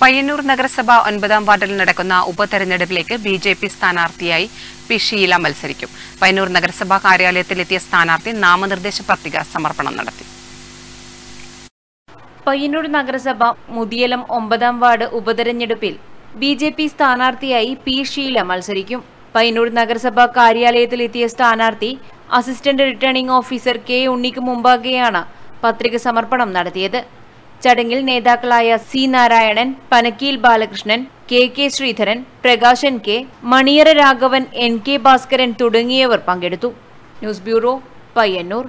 പയ്യന്നൂർ നഗരസഭ ഒൻപതാം വാർഡിൽ നടക്കുന്ന ഉപതെരഞ്ഞെടുപ്പിലേക്ക് ബി ജെ പി സ്ഥാനാർത്ഥിയായി പി ഷീല മത്സരിക്കും. പയ്യന്നൂർ നഗരസഭാ കാര്യാലയത്തിലെത്തിയ സ്ഥാനാർത്ഥി നാമനിർദ്ദേശ പത്രിക സമർപ്പണം നടത്തി. പയ്യന്നൂർ നഗരസഭ മുതിയലം ഒമ്പതാം വാർഡ് ഉപതെരഞ്ഞെടുപ്പിൽ ബി ജെ പി സ്ഥാനാർത്ഥിയായി പി ഷീല മത്സരിക്കും. പയ്യന്നൂർ നഗരസഭ കാര്യാലയത്തിലെത്തിയ സ്ഥാനാർത്ഥി അസിസ്റ്റന്റ് റിട്ടേണിംഗ് ഓഫീസർ കെ ഉണ്ണിക്ക് മുമ്പാകെയാണ് പത്രിക സമർപ്പണം നടത്തിയത്. ചടങ്ങിൽ നേതാക്കളായ C Narayanan Panakkeel Balakrishnan K K Sreedharan Prakashan K Maniyara Raghavan N K Bhaskaran തുടങ്ങിയവർ പങ്കെടുത്തു. News bureau Payyanur.